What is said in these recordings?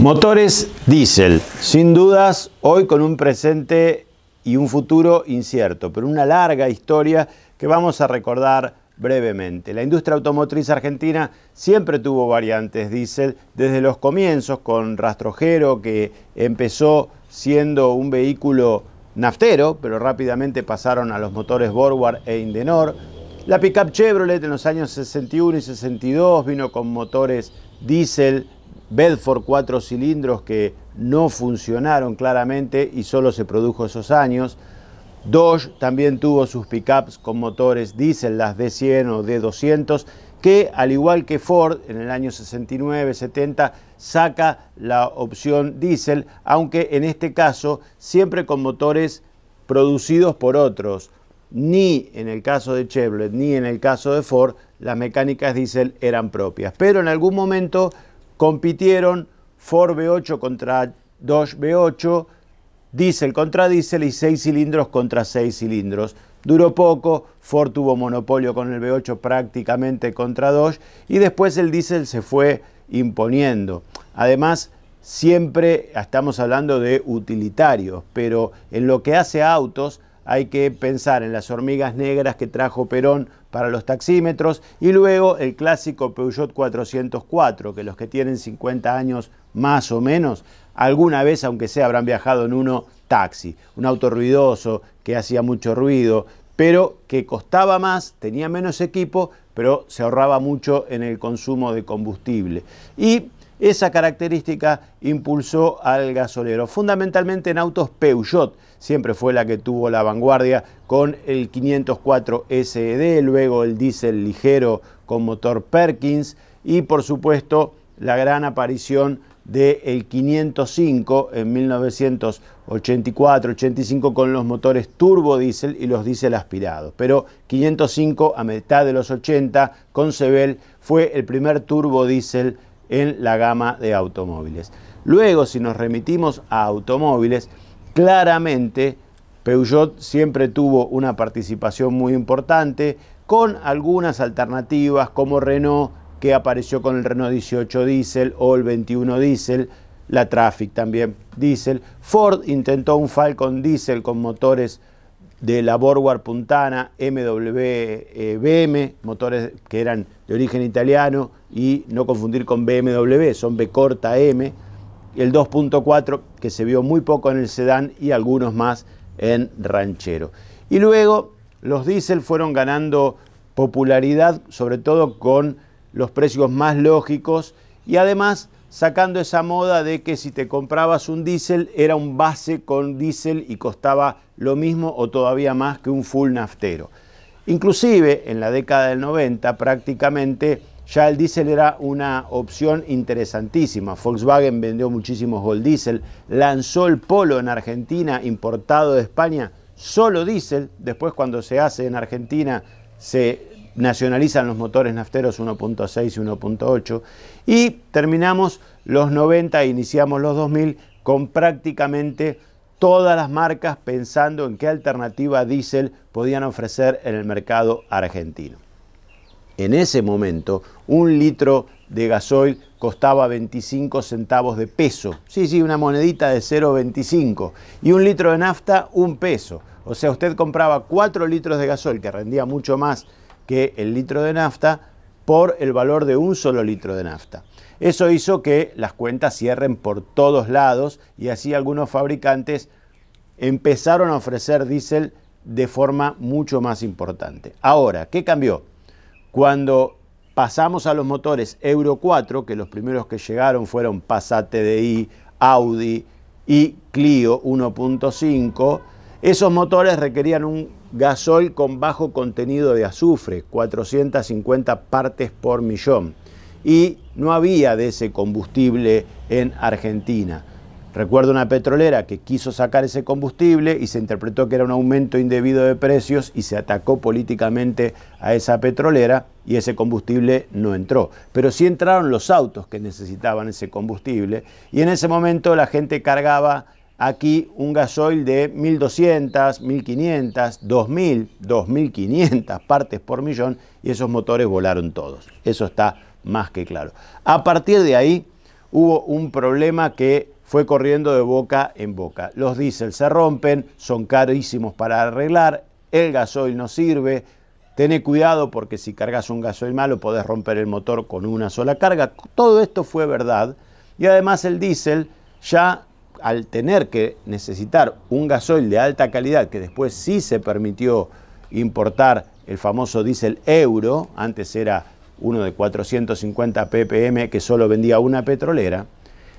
Motores diésel, sin dudas, hoy con un presente y un futuro incierto, pero una larga historia que vamos a recordar brevemente. La industria automotriz argentina siempre tuvo variantes diésel desde los comienzos con Rastrojero que empezó siendo un vehículo naftero, pero rápidamente pasaron a los motores Borward e Indenor. La pickup Chevrolet en los años 61 y 62 vino con motores diésel Bedford cuatro cilindros que no funcionaron claramente y solo se produjo esos años. Dodge también tuvo sus pickups con motores diésel, las D100 o D200, que al igual que Ford en el año 69-70 saca la opción diésel, aunque en este caso siempre con motores producidos por otros. Ni en el caso de Chevrolet ni en el caso de Ford las mecánicas diésel eran propias. Pero en algún momento compitieron Ford V8 contra Dodge V8, diésel contra diésel y seis cilindros contra seis cilindros. Duró poco, Ford tuvo monopolio con el V8 prácticamente contra Dodge y después el diésel se fue imponiendo. Además, siempre estamos hablando de utilitarios, pero en lo que hace a autos hay que pensar en las hormigas negras que trajo Perón para los taxímetros y luego el clásico Peugeot 404, que los que tienen 50 años más o menos, alguna vez, aunque sea, habrán viajado en uno taxi, un auto ruidoso que hacía mucho ruido, pero que costaba más, tenía menos equipo, pero se ahorraba mucho en el consumo de combustible. Y esa característica impulsó al gasolero, fundamentalmente en autos Peugeot, siempre fue la que tuvo la vanguardia con el 504 SED, luego el diésel ligero con motor Perkins y por supuesto la gran aparición del 505 en 1984-85 con los motores turbo diésel y los diésel aspirados. Pero 505 a mitad de los 80 con Sebel fue el primer turbo diésel en la gama de automóviles. Luego, si nos remitimos a automóviles, claramente Peugeot siempre tuvo una participación muy importante con algunas alternativas como Renault que apareció con el Renault 18 diésel o el 21 diésel, la Traffic también diésel. Ford intentó un Falcon diésel con motores de la Borgward Puntana, MW, BM, motores que eran de origen italiano y no confundir con BMW, son B corta M, el 2.4 que se vio muy poco en el sedán y algunos más en ranchero. Y luego los diésel fueron ganando popularidad, sobre todo con los precios más lógicos y además sacando esa moda de que si te comprabas un diésel era un base con diésel y costaba lo mismo o todavía más que un full naftero. Inclusive en la década del 90 prácticamente ya el diésel era una opción interesantísima. Volkswagen vendió muchísimos Gold Diesel, lanzó el Polo en Argentina importado de España, solo diésel, después cuando se hace en Argentina se nacionalizan los motores nafteros 1.6 y 1.8 y terminamos los 90 e iniciamos los 2000 con prácticamente todas las marcas pensando en qué alternativa diésel podían ofrecer en el mercado argentino. En ese momento, un litro de gasoil costaba 25 centavos de peso. Sí, sí, una monedita de 0,25. Y un litro de nafta, un peso. O sea, usted compraba 4 litros de gasoil, que rendía mucho más que el litro de nafta por el valor de un solo litro de nafta. Eso hizo que las cuentas cierren por todos lados y así algunos fabricantes empezaron a ofrecer diésel de forma mucho más importante. Ahora, ¿qué cambió? Cuando pasamos a los motores Euro 4, que los primeros que llegaron fueron Passat TDI, Audi y Clio 1.5, esos motores requerían un gasoil con bajo contenido de azufre, 450 partes por millón. Y no había de ese combustible en Argentina. Recuerdo una petrolera que quiso sacar ese combustible y se interpretó que era un aumento indebido de precios y se atacó políticamente a esa petrolera y ese combustible no entró. Pero sí entraron los autos que necesitaban ese combustible y en ese momento la gente cargaba aquí un gasoil de 1.200, 1.500, 2.000, 2.500 partes por millón y esos motores volaron todos. Eso está más que claro. A partir de ahí, hubo un problema que fue corriendo de boca en boca. Los diésel se rompen, son carísimos para arreglar, el gasoil no sirve, Tené cuidado porque si cargas un gasoil malo podés romper el motor con una sola carga. Todo esto fue verdad. Y además el diésel ya al tener que necesitar un gasoil de alta calidad, que después sí se permitió importar el famoso diésel euro, antes era uno de 450 ppm que solo vendía una petrolera,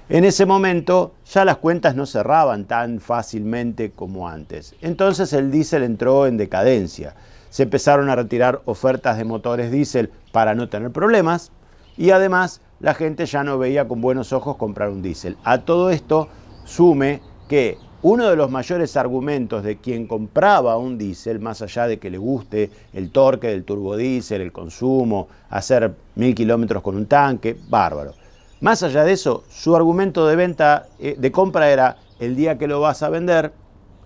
en ese momento ya las cuentas no cerraban tan fácilmente como antes. Entonces el diésel entró en decadencia. Se empezaron a retirar ofertas de motores diésel para no tener problemas y además la gente ya no veía con buenos ojos comprar un diésel. A todo esto sume que uno de los mayores argumentos de quien compraba un diésel, más allá de que le guste el torque del turbodiesel, el consumo, hacer mil kilómetros con un tanque, bárbaro. Más allá de eso, su argumento de venta, eh, de compra era el día que lo vas a vender,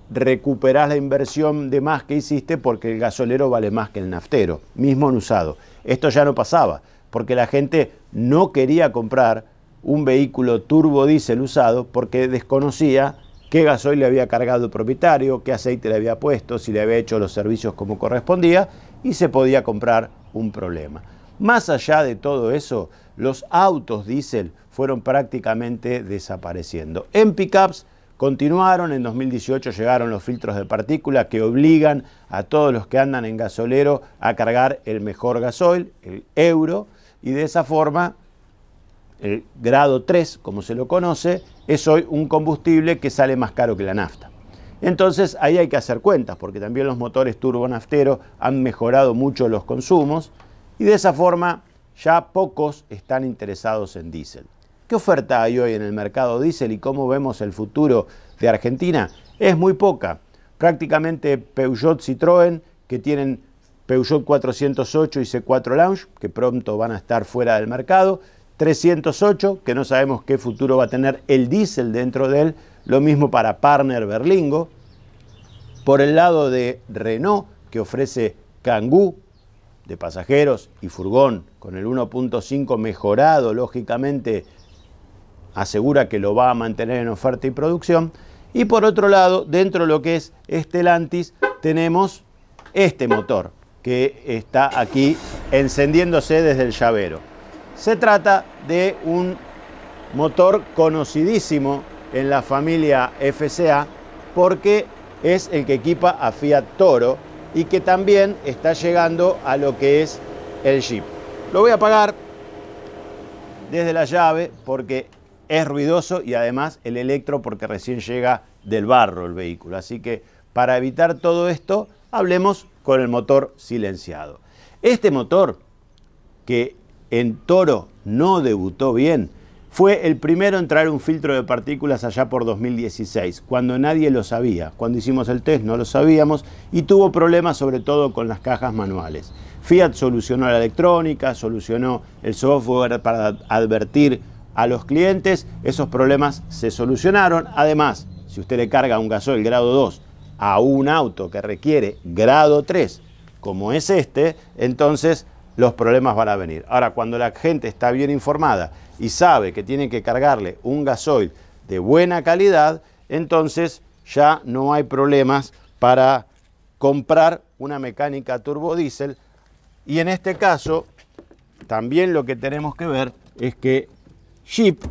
recuperás la inversión de más que hiciste porque el gasolero vale más que el naftero, mismo en usado. Esto ya no pasaba, porque la gente no quería comprar un vehículo turbodiesel usado porque desconocía qué gasoil le había cargado el propietario, qué aceite le había puesto, si le había hecho los servicios como correspondía y se podía comprar un problema. Más allá de todo eso, los autos diésel fueron prácticamente desapareciendo. En pickups continuaron, en 2018 llegaron los filtros de partícula que obligan a todos los que andan en gasolero a cargar el mejor gasoil, el euro, y de esa forma el grado 3, como se lo conoce, es hoy un combustible que sale más caro que la nafta. Entonces ahí hay que hacer cuentas, porque también los motores turbonafteros han mejorado mucho los consumos y de esa forma ya pocos están interesados en diésel. ¿Qué oferta hay hoy en el mercado diésel y cómo vemos el futuro de Argentina? Es muy poca. Prácticamente Peugeot Citroën, que tienen Peugeot 408 y C4 Lounge, que pronto van a estar fuera del mercado, 308, que no sabemos qué futuro va a tener el diésel dentro de él, lo mismo para Partner Berlingo. Por el lado de Renault, que ofrece Kangoo de pasajeros y furgón con el 1.5 mejorado, lógicamente asegura que lo va a mantener en oferta y producción. Y por otro lado, dentro de lo que es Estelantis, tenemos este motor que está aquí encendiéndose desde el llavero. Se trata de un motor conocidísimo en la familia FCA porque es el que equipa a Fiat Toro y que también está llegando a lo que es el Jeep. Lo voy a apagar desde la llave porque es ruidoso y además el electro porque recién llega del barro el vehículo. Así que para evitar todo esto, hablemos con el motor silenciado. Este motor que en Toro no debutó bien. Fue el primero en traer un filtro de partículas allá por 2016, cuando nadie lo sabía. Cuando hicimos el test no lo sabíamos y tuvo problemas sobre todo con las cajas manuales. Fiat solucionó la electrónica, solucionó el software para advertir a los clientes. Esos problemas se solucionaron. Además, si usted le carga un gasoil grado 2 a un auto que requiere grado 3, como es este, entonces los problemas van a venir. Ahora, cuando la gente está bien informada y sabe que tiene que cargarle un gasoil de buena calidad, entonces ya no hay problemas para comprar una mecánica turbodiesel. Y en este caso, también lo que tenemos que ver es que Jeep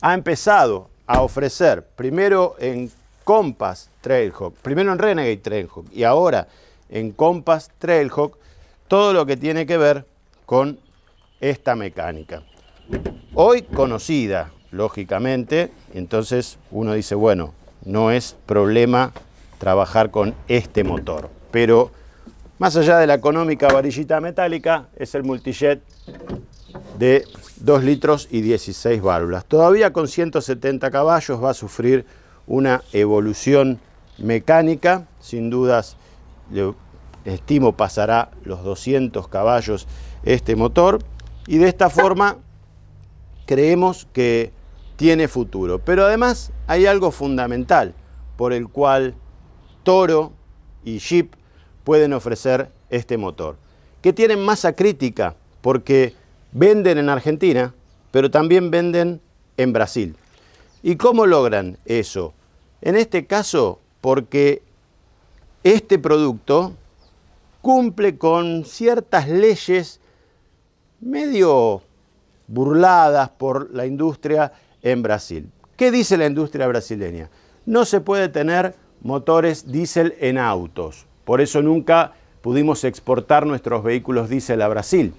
ha empezado a ofrecer, primero en Compass Trailhawk, primero en Renegade Trailhawk y ahora en Compass Trailhawk, todo lo que tiene que ver con esta mecánica. Hoy conocida, lógicamente, entonces uno dice, bueno, no es problema trabajar con este motor, pero más allá de la económica varillita metálica, es el multijet de 2 litros y 16 válvulas. Todavía con 170 caballos va a sufrir una evolución mecánica, sin dudas estimo pasará los 200 caballos este motor y de esta forma creemos que tiene futuro. Pero además hay algo fundamental por el cual Toro y Jeep pueden ofrecer este motor, que tienen masa crítica porque venden en Argentina, pero también venden en Brasil. ¿Y cómo logran eso? En este caso, porque este producto cumple con ciertas leyes medio burladas por la industria en Brasil. ¿Qué dice la industria brasileña? No se puede tener motores diésel en autos. Por eso nunca pudimos exportar nuestros vehículos diésel a Brasil,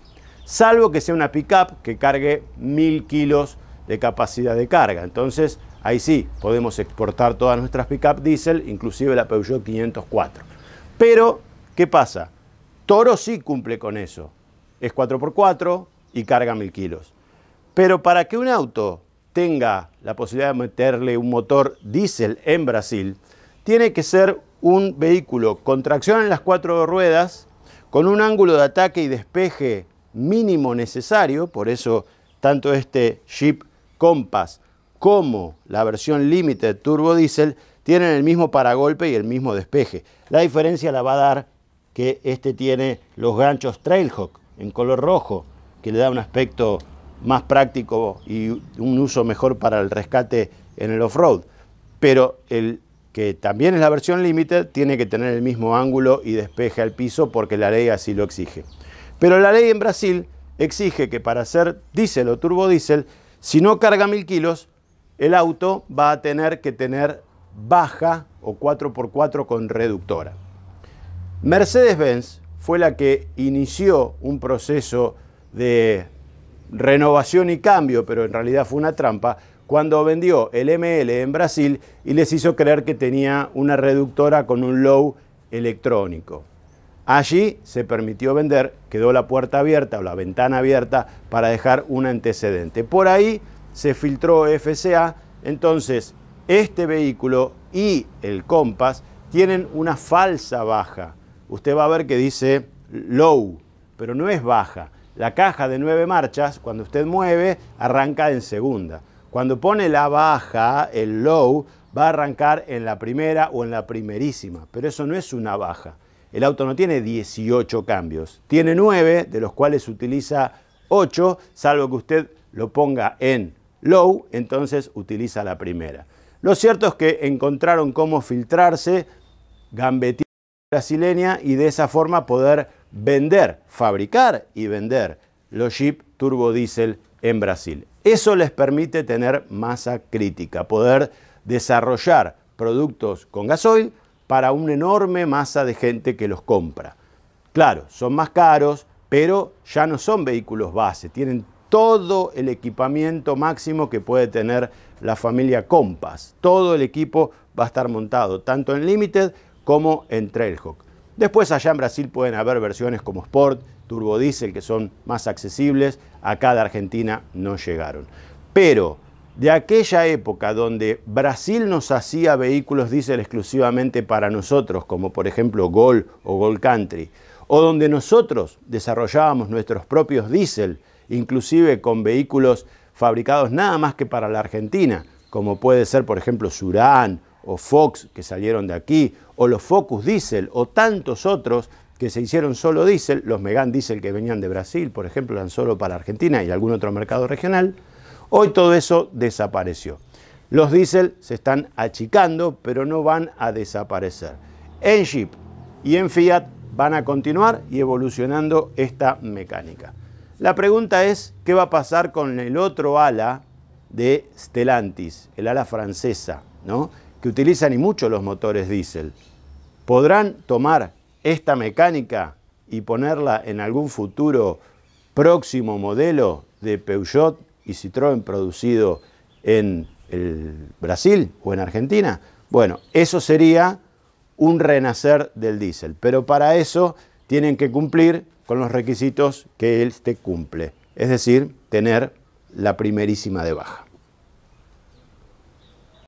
salvo que sea una pickup que cargue mil kilos de capacidad de carga. Entonces, ahí sí, podemos exportar todas nuestras pickup diésel, inclusive la Peugeot 504. Pero, ¿qué pasa? Toro sí cumple con eso. Es 4x4 y carga mil kilos. Pero para que un auto tenga la posibilidad de meterle un motor diésel en Brasil, tiene que ser un vehículo con tracción en las cuatro ruedas, con un ángulo de ataque y despeje mínimo necesario, por eso tanto este Jeep Compass como la versión Limited Turbo Diesel tienen el mismo paragolpe y el mismo despeje. La diferencia la va a dar que este tiene los ganchos Trailhawk en color rojo, que le da un aspecto más práctico y un uso mejor para el rescate en el off-road. Pero el que también es la versión Limited, tiene que tener el mismo ángulo y despeje al piso porque la ley así lo exige. Pero la ley en Brasil exige que para hacer diésel o turbodiesel, si no carga mil kilos, el auto va a tener que tener baja o 4x4 con reductora. Mercedes-Benz fue la que inició un proceso de renovación y cambio, pero en realidad fue una trampa, cuando vendió el ML en Brasil y les hizo creer que tenía una reductora con un low electrónico. Allí se permitió vender, quedó la puerta abierta o la ventana abierta para dejar un antecedente. Por ahí se filtró FCA, entonces este vehículo y el Compass tienen una falsa baja. Usted va a ver que dice low, pero no es baja. La caja de nueve marchas, cuando usted mueve, arranca en segunda. Cuando pone la baja, el low, va a arrancar en la primera o en la primerísima, pero eso no es una baja. El auto no tiene 18 cambios, tiene 9, de los cuales utiliza 8, salvo que usted lo ponga en low, entonces utiliza la primera. Lo cierto es que encontraron cómo filtrarse, gambetear brasileña y de esa forma poder vender, fabricar y vender los Jeep Turbo Diesel en Brasil. Eso les permite tener masa crítica, poder desarrollar productos con gasoil para una enorme masa de gente que los compra. Claro, son más caros, pero ya no son vehículos base, tienen todo el equipamiento máximo que puede tener la familia Compass. Todo el equipo va a estar montado tanto en Limited como en Trailhawk. Después allá en Brasil pueden haber versiones como Sport, Turbo Diesel, que son más accesibles. Acá de Argentina no llegaron. Pero de aquella época donde Brasil nos hacía vehículos diésel exclusivamente para nosotros, como por ejemplo Gol o Gol Country, o donde nosotros desarrollábamos nuestros propios diésel, inclusive con vehículos fabricados nada más que para la Argentina, como puede ser por ejemplo Surán o Fox que salieron de aquí, o los Focus Diesel o tantos otros que se hicieron solo diésel, los Megan Diesel que venían de Brasil, por ejemplo, eran solo para Argentina y algún otro mercado regional, hoy todo eso desapareció. Los diésel se están achicando, pero no van a desaparecer. En Jeep y en Fiat van a continuar y evolucionando esta mecánica. La pregunta es, ¿qué va a pasar con el otro ala de Stellantis, el ala francesa, ¿no? Que utilizan y mucho los motores diésel? ¿Podrán tomar esta mecánica y ponerla en algún futuro próximo modelo de Peugeot y Citroën producido en el Brasil o en Argentina? Bueno, eso sería un renacer del diésel, pero para eso tienen que cumplir con los requisitos que éste cumple, es decir, tener la primerísima de baja.